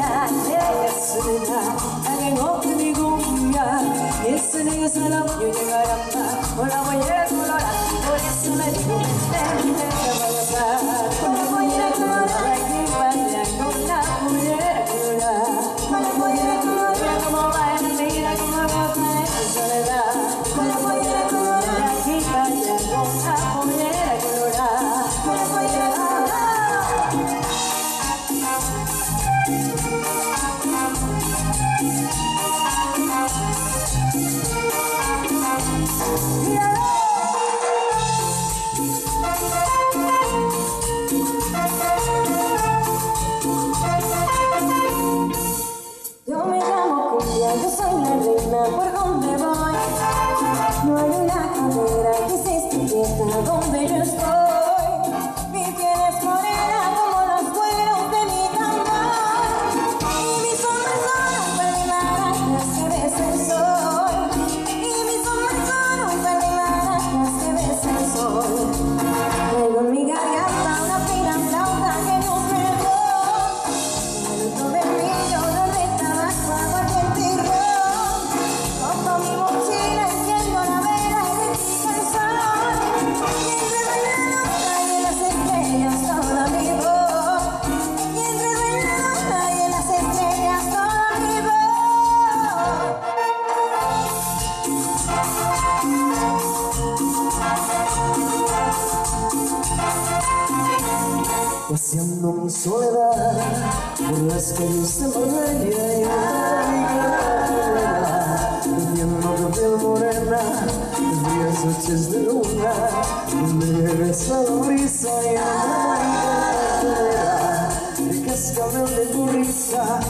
caña van brindando mis amores es la negra soledad la que no tiene cumbia ese negro se la voy a llegar besa la brisa y amarga el cascabel de tu risa,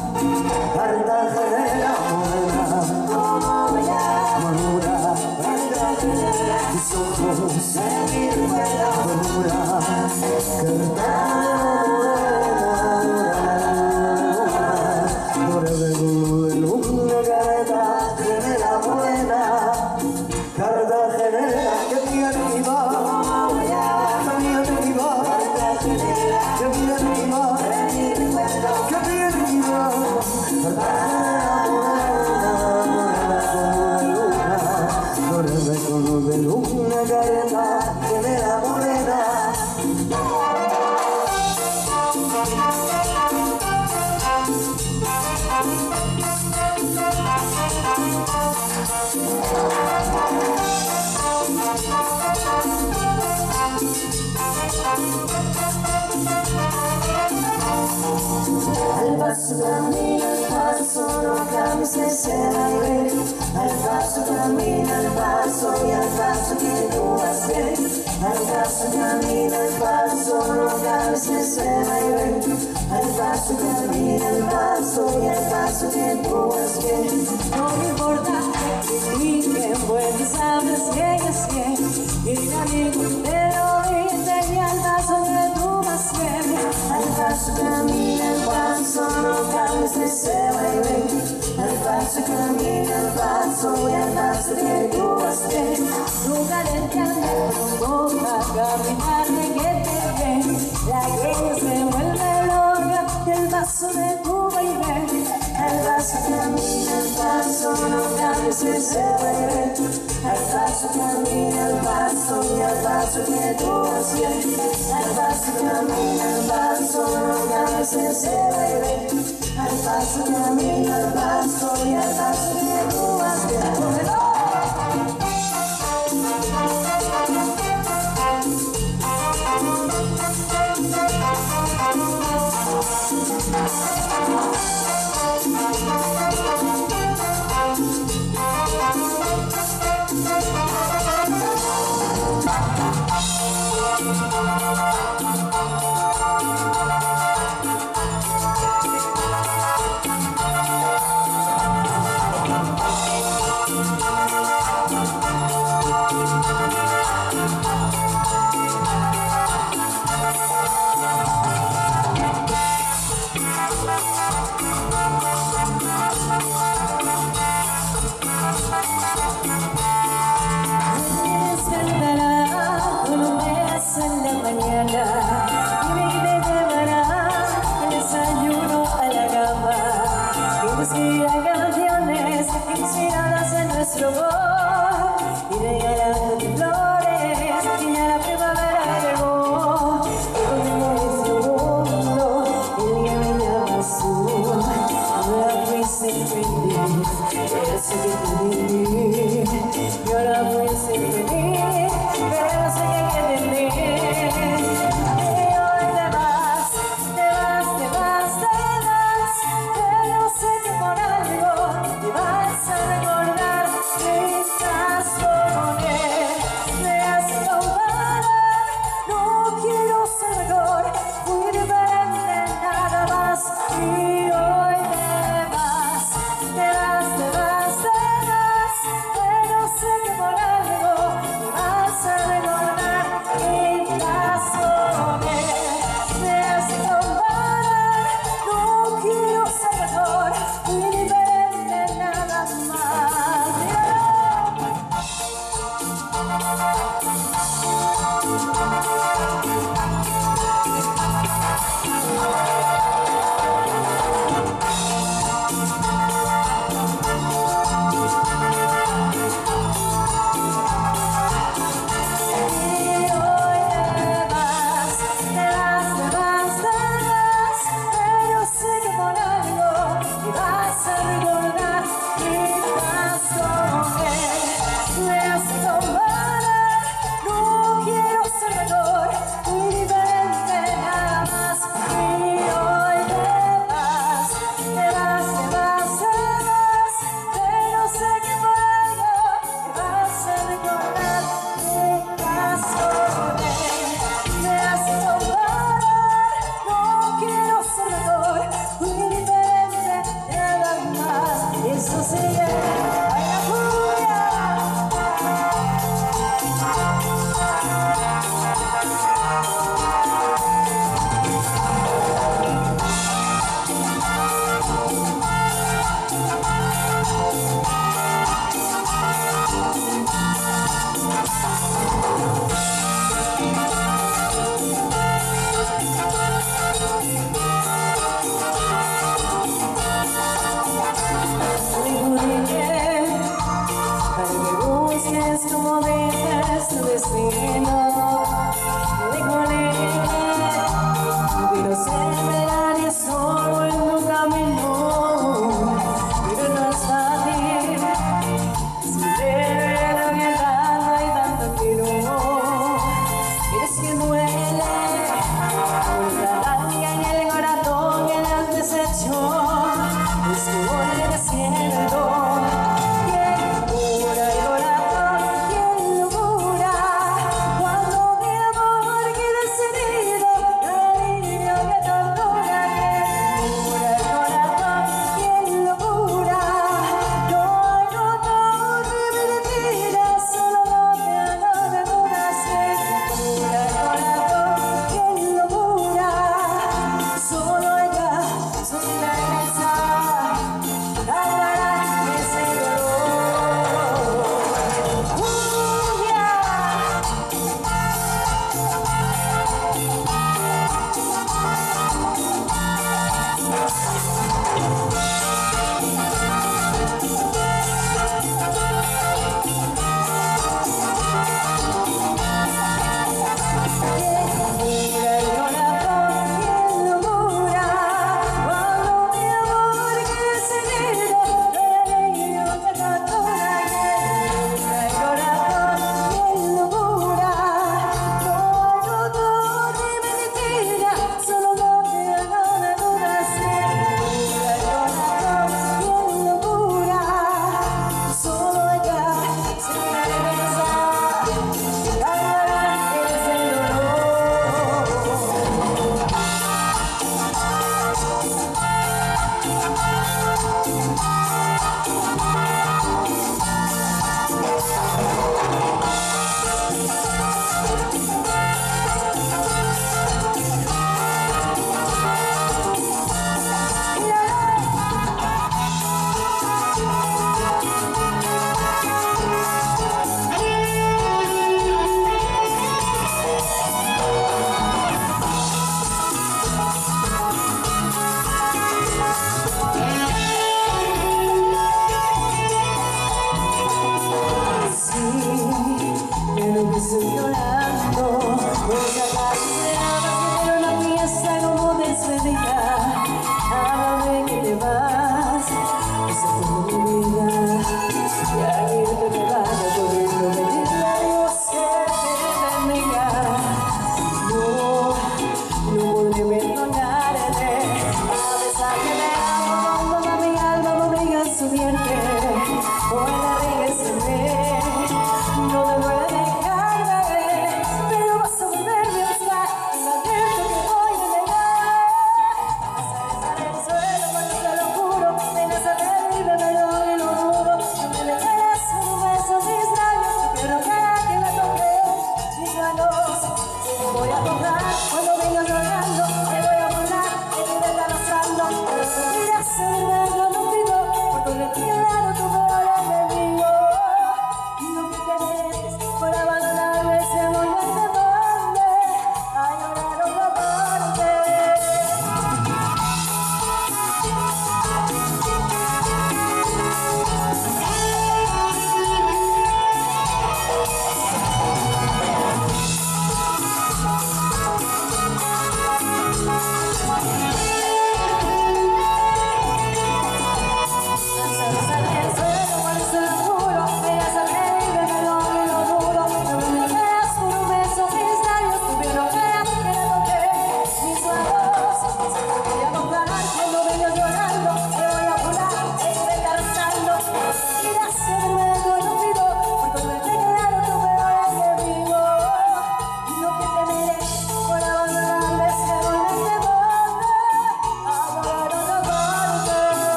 paso camina, al paso no cambies Al paso camina, al paso y al paso que tú vas bien. Al paso camina, al paso no cambies de seda y ven. Al paso camina, al paso y al paso que tú vas. No me importa que critiquen, pues sabes que es bien. Y mi amigo te lo dice y al paso que tú vas bien. Al paso camina, al paso no cambies de seda vas bien. Nunca le entiendes cómo va a caminar de que te ve. La que se vuelve loca del paso de tu baile. Al paso camina, al paso no cambies de seda y ven. Al paso camina, al paso y al paso que tú vas bien. Al paso camina, al paso no cambies de seda y ven. Al paso camina, al paso y al paso que tú vas bien. Amor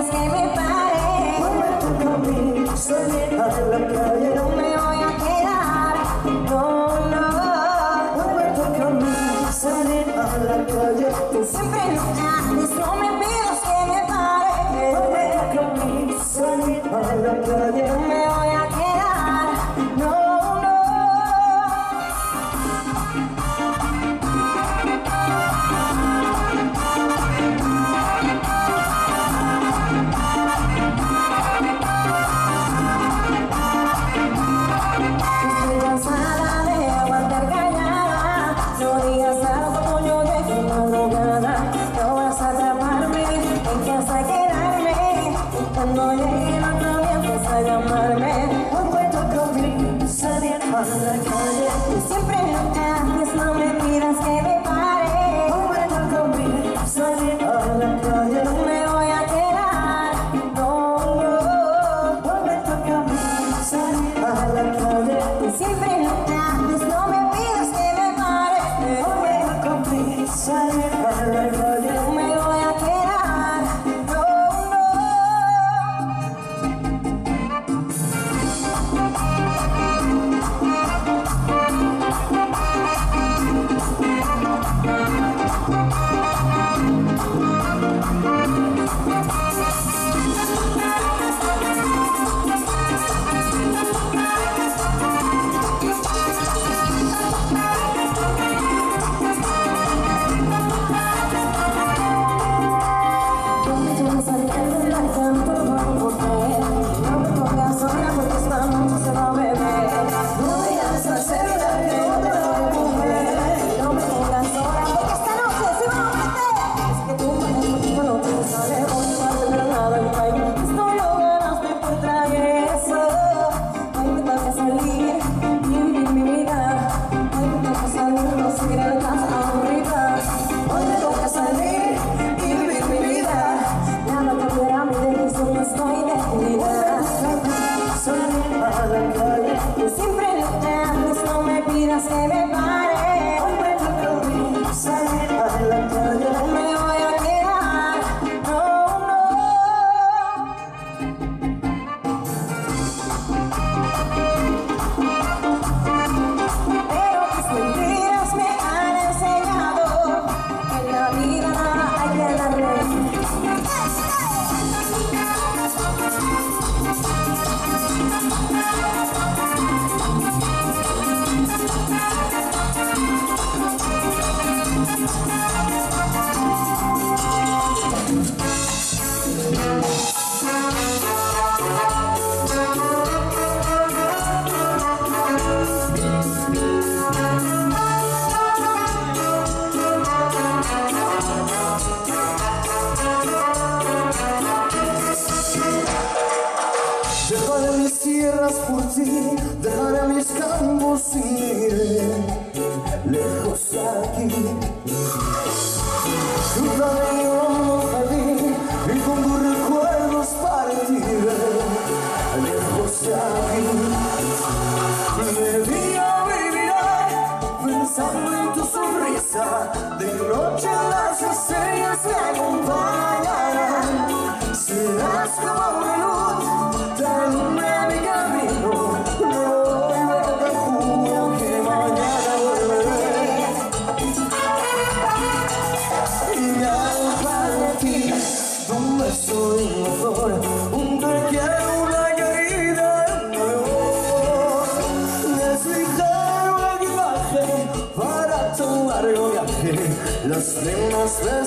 digas que me pare. Vuelve tú conmigo, salida de la calle No me voy a quedar, no, no Vuelve tú conmigo, salida de la calle Tú siempre lo haces, no me pidas que me pare. Vuelve tú conmigo, salida de la calle घर में así Dejaré mis campos y lejos aquí. flor, un te quiero, una querida amor. Necesitaba equipaje para tu largo viaje, las primas de